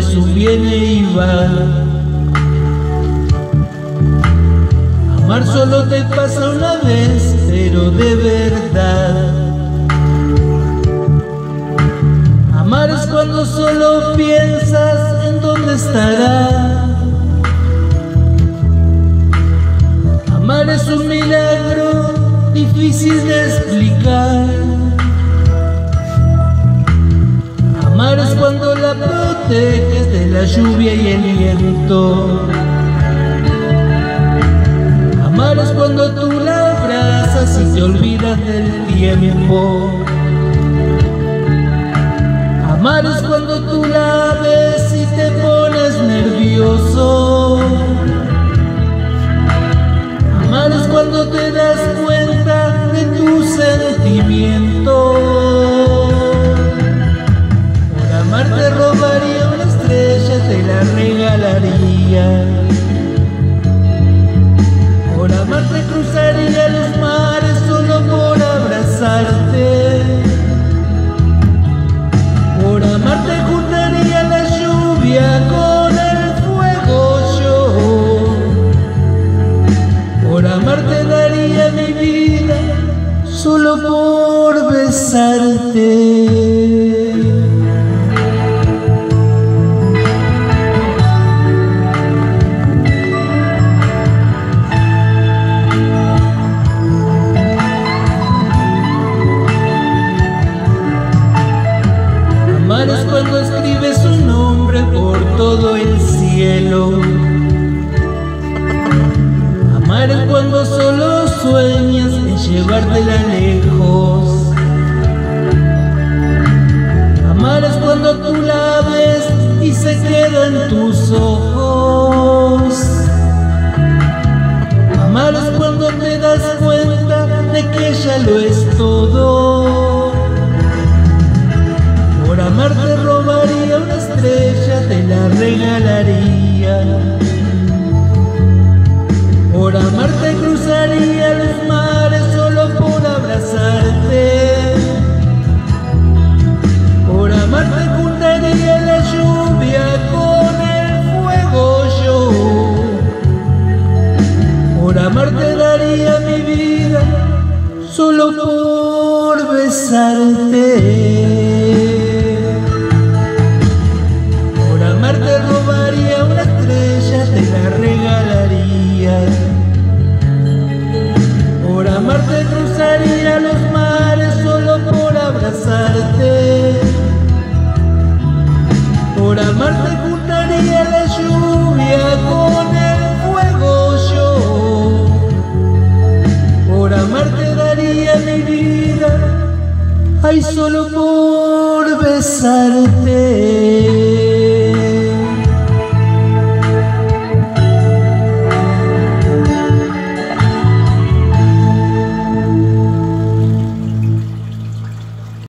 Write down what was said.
eso viene y va. Amar solo te pasa una vez, pero de verdad. Amar es cuando solo piensas en dónde estará. Amar es un milagro difícil de explicar. lluvia y el viento. Amar es cuando tú la abrazas y te olvidas del tiempo. Amar es cuando escribes un nombre por todo el cielo, amar es cuando solo sueñas en llevarte lejos. solo por छोड़ बेसरते